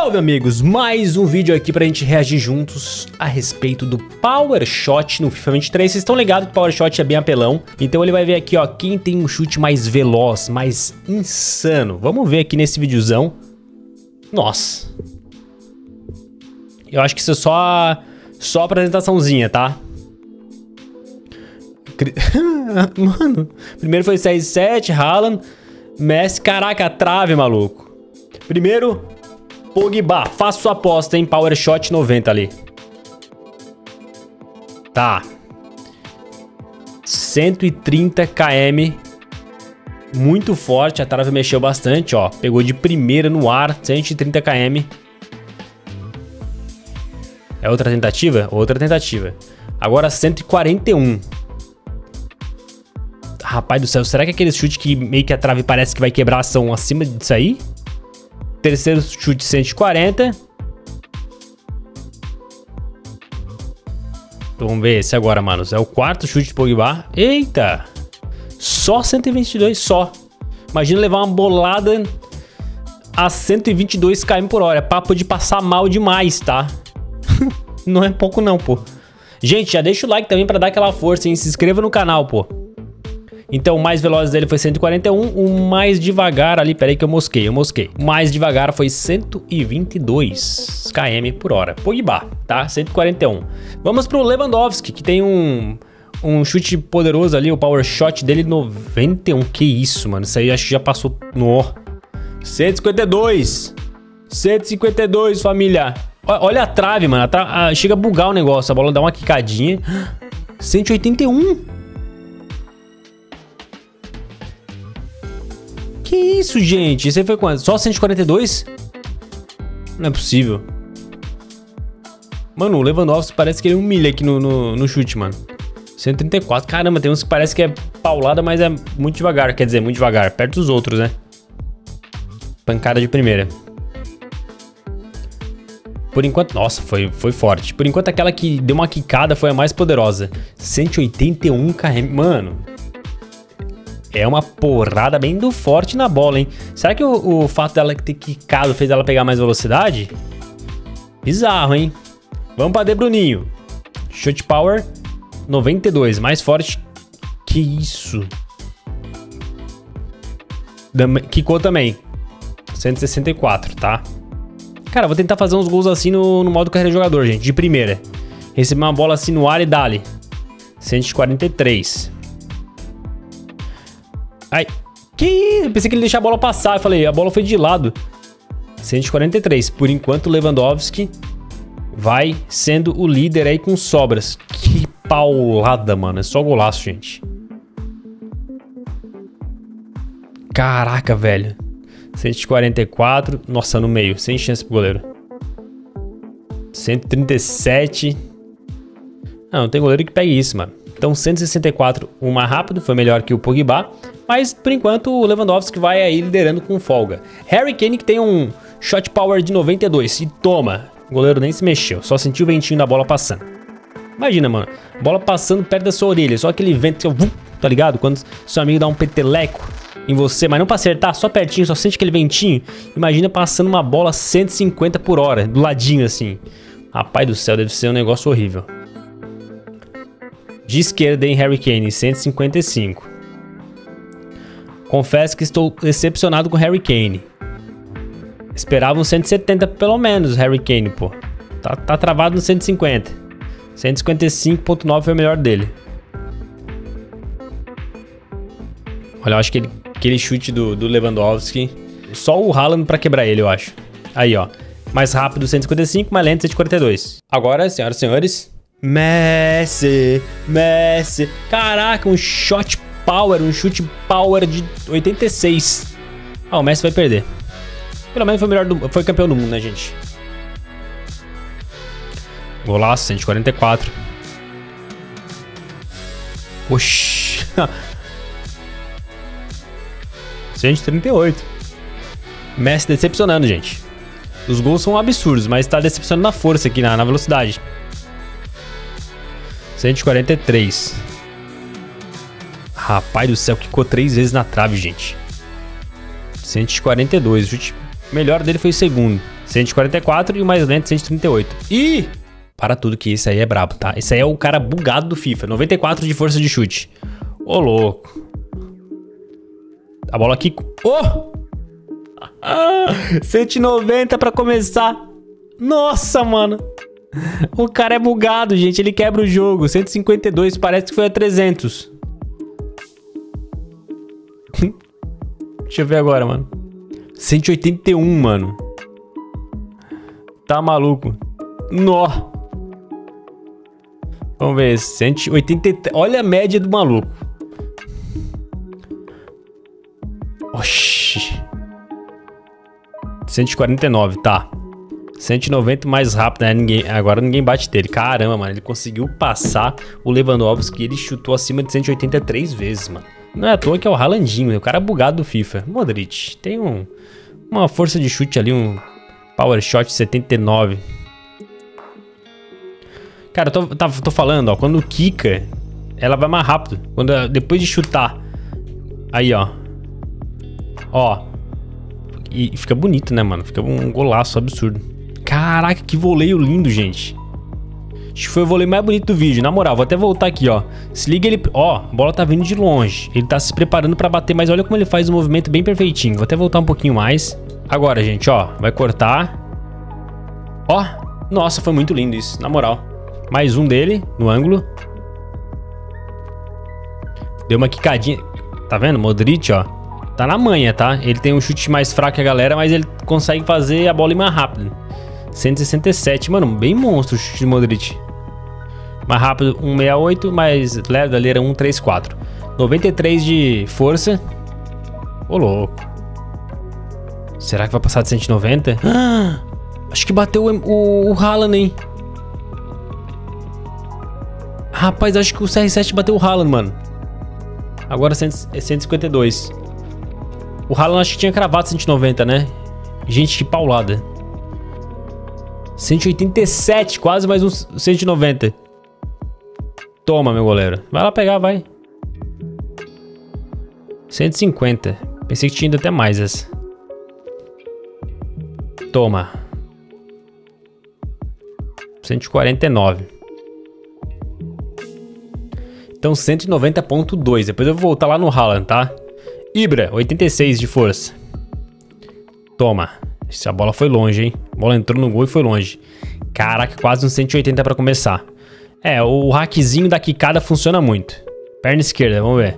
Salve amigos, mais um vídeo aqui pra gente reagir juntos a respeito do Power Shot no FIFA 23. Vocês estão ligados que o Power Shot é bem apelão, então ele vai ver aqui ó, quem tem um chute mais veloz, mais insano. Vamos ver aqui nesse videozão. Nossa. Eu acho que isso é só, só apresentaçãozinha, tá? Mano, primeiro foi 6-7, Haaland, Messi, caraca, trave, maluco. Primeiro, Pogba, faço sua aposta, hein? Power Shot 90 ali. Tá. 130 km. Muito forte, a trave mexeu bastante, ó. Pegou de primeira no ar, 130 km. É outra tentativa? Outra tentativa. Agora 141. Rapaz do céu, será que aquele chute que meio que a trave parece que vai quebrar são acima disso aí? Terceiro chute 140. Então, vamos ver esse agora, manos. É o quarto chute de Pogba. Eita! Só 122, só. Imagina levar uma bolada a 122 km por hora. É papo de passar mal demais, tá? não é pouco não, pô. Gente, já deixa o like também pra dar aquela força, hein? Se inscreva no canal, pô. Então o mais veloz dele foi 141, o mais devagar ali, peraí que eu mosquei, eu mosquei. O mais devagar foi 122 km por hora. Pogba, tá? 141. Vamos pro Lewandowski, que tem um um chute poderoso ali, o power shot dele 91. Que isso, mano? Isso aí acho que já passou no 152. 152, família. Olha a trave, mano. A ah, chega a bugar o negócio. A bola dá uma quicadinha. 181. Que isso, gente? Aí foi quanto? Só 142? Não é possível. Mano, o Lewandowski parece que ele humilha aqui no, no, no chute, mano. 134. Caramba, tem uns que parece que é paulada, mas é muito devagar. Quer dizer, muito devagar. Perto dos outros, né? Pancada de primeira. Por enquanto... Nossa, foi, foi forte. Por enquanto, aquela que deu uma quicada foi a mais poderosa. 181 km. Mano, é uma porrada bem do forte na bola, hein? Será que o, o fato dela ter quicado fez ela pegar mais velocidade? Bizarro, hein? Vamos pra De Bruninho. Shot Power 92, mais forte que isso. Quicou também. 164, tá? Cara, vou tentar fazer uns gols assim no, no modo carreira jogador, gente. De primeira. Receber uma bola assim no ar e dali. 143. Ai. Que Eu pensei que ele ia deixar a bola passar. Eu falei, a bola foi de lado. 143. Por enquanto, Lewandowski vai sendo o líder aí com sobras. Que paulada, mano. É só golaço, gente. Caraca, velho. 144. Nossa, no meio. Sem chance pro goleiro. 137. Não, não tem goleiro que pegue isso, mano. Então 164, o mais rápido, foi melhor que o Pogba. Mas por enquanto o Lewandowski vai aí liderando com folga. Harry Kane que tem um shot power de 92 e toma. O goleiro nem se mexeu, só sentiu o ventinho da bola passando. Imagina, mano, bola passando perto da sua orelha, só aquele vento, que tá ligado? Quando seu amigo dá um peteleco em você, mas não pra acertar, só pertinho, só sente aquele ventinho. Imagina passando uma bola 150 por hora, do ladinho assim. Rapaz do céu, deve ser um negócio horrível. De esquerda em Harry Kane, 155. Confesso que estou decepcionado com Harry Kane. Esperava um 170 pelo menos, Harry Kane, pô. Tá, tá travado no 150. 155.9 foi o melhor dele. Olha, eu acho que ele, aquele chute do, do Lewandowski... Só o Haaland pra quebrar ele, eu acho. Aí, ó. Mais rápido 155, mais lento 142. Agora, senhoras e senhores, Messi, Messi. Caraca, um shot power, um chute power de 86. Ah, o Messi vai perder. Pelo menos foi melhor do, foi campeão do mundo, né, gente? Golaço, 144. Oxi. 138. Messi decepcionando, gente. Os gols são absurdos, mas tá decepcionando na força aqui, na, na velocidade. 143. Rapaz do céu, quicou três vezes na trave, gente. 142. O chute melhor dele foi o segundo. 144 e o mais lento 138. E para tudo que esse aí é brabo, tá? Esse aí é o cara bugado do FIFA. 94 de força de chute. Ô, louco. A bola aqui... Oh! Ah, 190 pra começar. Nossa, mano. O cara é bugado, gente. Ele quebra o jogo. 152, parece que foi a 300. Deixa eu ver agora, mano. 181, mano. Tá maluco. Nó. Vamos ver. 183. Olha a média do maluco. Oxi. 149, tá. 190 mais rápido, né? Ninguém, agora ninguém bate dele. Caramba, mano, ele conseguiu passar o Lewandowski. Ele chutou acima de 183 vezes, mano. Não é à toa que é o Haalandinho, né? o cara bugado do FIFA. Modric, tem um, uma força de chute ali, um power shot 79. Cara, eu tô, tá, tô falando, ó, quando quica, ela vai mais rápido. Quando, depois de chutar. Aí, ó. Ó. E fica bonito, né, mano? Fica um golaço absurdo. Caraca, que voleio lindo, gente. Acho que foi o voleio mais bonito do vídeo. Na moral, vou até voltar aqui, ó. Se liga ele... Ó, a bola tá vindo de longe. Ele tá se preparando pra bater, mas olha como ele faz o movimento bem perfeitinho. Vou até voltar um pouquinho mais. Agora, gente, ó. Vai cortar. Ó. Nossa, foi muito lindo isso, na moral. Mais um dele, no ângulo. Deu uma quicadinha. Tá vendo? Modric, ó. Tá na manha, tá? Ele tem um chute mais fraco que a galera, mas ele consegue fazer a bola ir mais rápido. 167, mano, bem monstro o chute de Modric. Mais rápido, 168, mais leve ali era 134. 93 de força. Ô, louco. Será que vai passar de 190? Ah, acho que bateu o, o, o Haaland, hein? Rapaz, acho que o CR7 bateu o Haaland, mano. Agora 152. O Haaland acho que tinha cravado 190, né? Gente, que paulada. 187, quase mais uns 190. Toma, meu goleiro. Vai lá pegar, vai. 150. Pensei que tinha ido até mais essa. Toma. 149. Então 190.2. Depois eu vou voltar lá no Haaland, tá? Ibra, 86 de força. Toma. Essa bola foi longe, hein? A bola entrou no gol e foi longe. Caraca, quase uns 180 para começar. É, o hackzinho da quicada funciona muito. Perna esquerda, vamos ver.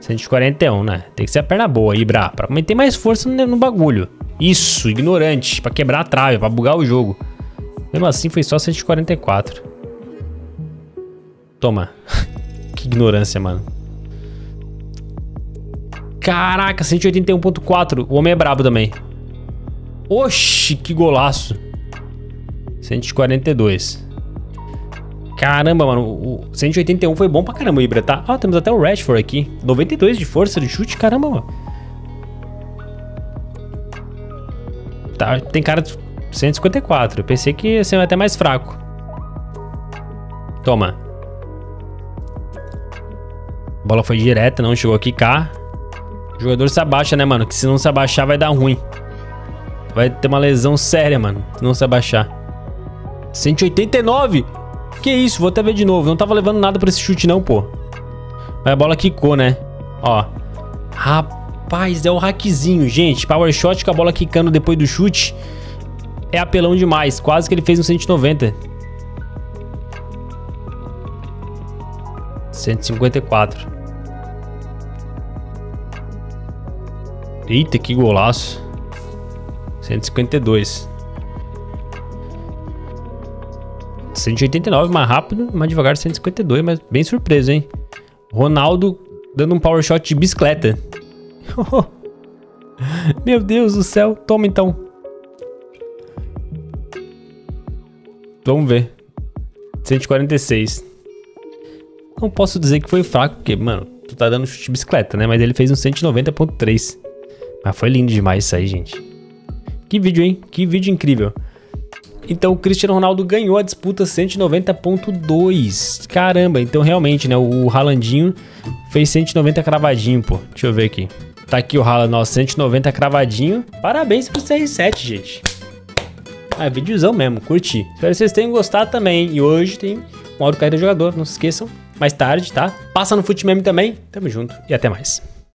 141, né? Tem que ser a perna boa, Ibra, pra meter mais força no, no bagulho. Isso, ignorante, pra quebrar a trave, pra bugar o jogo. Mesmo assim, foi só 144. Toma. que ignorância, mano. Caraca, 181.4. O homem é brabo também. Oxi, que golaço. 142. Caramba, mano. O 181 foi bom pra caramba, Ibra, tá? Ó, temos até o Rashford aqui. 92 de força de chute. Caramba, mano. Tá, tem cara de 154. Eu pensei que ia ser até mais fraco. Toma. A bola foi direta, não chegou a quicar. O jogador se abaixa, né, mano? Que se não se abaixar vai dar ruim. Vai ter uma lesão séria, mano. Se não se abaixar. 189? Que isso? Vou até ver de novo. Não tava levando nada pra esse chute não, pô. Mas a bola quicou, né? Ó. Rapaz, é o hackzinho, gente. Power shot com a bola quicando depois do chute. É apelão demais. Quase que ele fez um 190. 154. Eita, que golaço. 152. 189 mais rápido, mais devagar 152, mas bem surpreso, hein? Ronaldo dando um power shot de bicicleta. Meu Deus do céu. Toma então. Vamos ver. 146. Não posso dizer que foi fraco, porque, mano, tu tá dando chute de bicicleta, né? Mas ele fez um 190.3. Mas foi lindo demais isso aí, gente. Que vídeo, hein? Que vídeo incrível. Então o Cristiano Ronaldo ganhou a disputa 190.2. Caramba, então realmente, né? O Haalandinho fez 190 cravadinho, pô. Deixa eu ver aqui. Tá aqui o Haaland, ó, 190 cravadinho. Parabéns pro CR7, gente. Ah, videozão mesmo, curti. Espero que vocês tenham gostado também. E hoje tem modo carreira jogador, não se esqueçam. Mais tarde, tá? Passa no Fute Meme também. Tamo junto e até mais.